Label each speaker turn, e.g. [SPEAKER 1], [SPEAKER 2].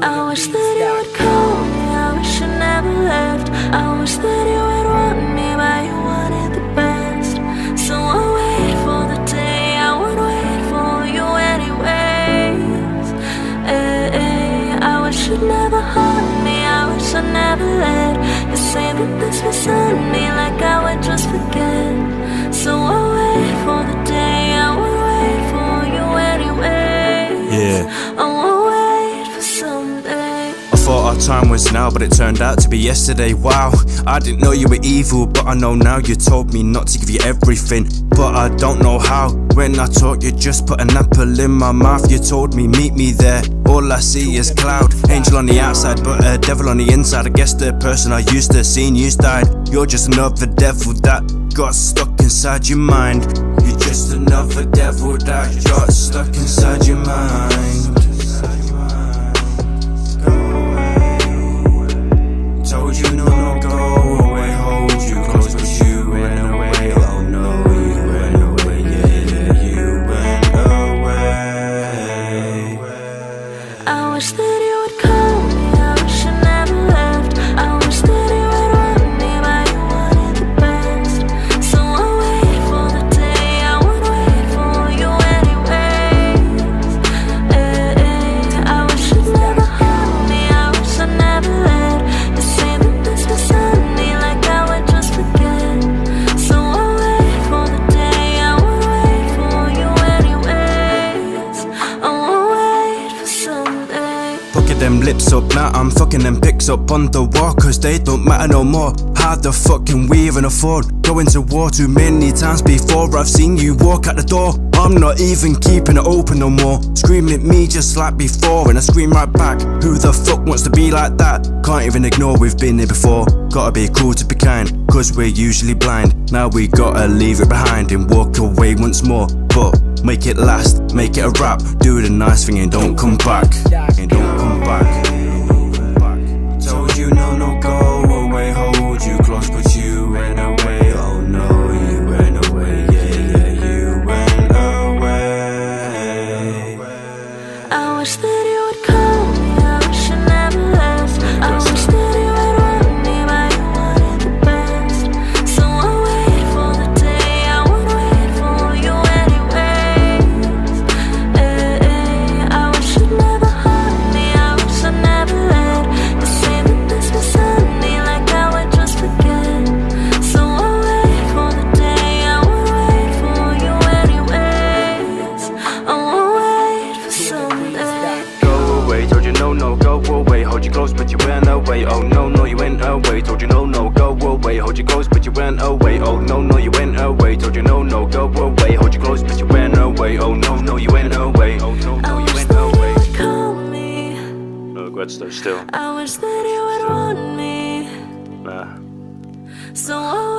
[SPEAKER 1] I wish that you would call me. I wish you never left. I wish that you would want me, but you wanted the best. So I wait for the day. I would wait for you anyways. Eh, eh, I wish you'd never hurt me. I wish I never let you say that this was on me, like I would just forget.
[SPEAKER 2] Time was now, but it turned out to be yesterday. Wow, I didn't know you were evil, but I know now you told me not to give you everything. But I don't know how. When I talk, you just put an apple in my mouth. You told me, meet me there. All I see is cloud. Angel on the outside, but a devil on the inside. I guess the person I used to see you's died. You're just another devil that got stuck inside your mind. You're just another devil that got stuck inside your mind. Lips up, now I'm fucking them pics up on the wall, cause they don't matter no more. How the fuck can we even afford going to war too many times before I've seen you walk out the door? I'm not even keeping it open no more. Scream at me just like before, and I scream right back. Who the fuck wants to be like that? Can't even ignore we've been here before. Gotta be cool to be kind, cause we're usually blind. Now we gotta leave it behind and walk away once more. But make it last, make it a rap. Do the nice thing and don't come back. And don't come away, told you no, no, go away. Hold you close, but you went away. Oh no, no, you went away. Told you no, no, go away. Hold you close, but you went away. Oh no, no, you went away. Told you no, no, go away. Hold you close, but you went away. Oh no, no, you went away. Oh no,
[SPEAKER 1] I
[SPEAKER 2] no, you
[SPEAKER 1] wish
[SPEAKER 2] went
[SPEAKER 1] that you
[SPEAKER 2] away.
[SPEAKER 1] would call me.
[SPEAKER 2] No regrets though, still.
[SPEAKER 1] I wish that you would want me.
[SPEAKER 2] Nah.
[SPEAKER 1] So I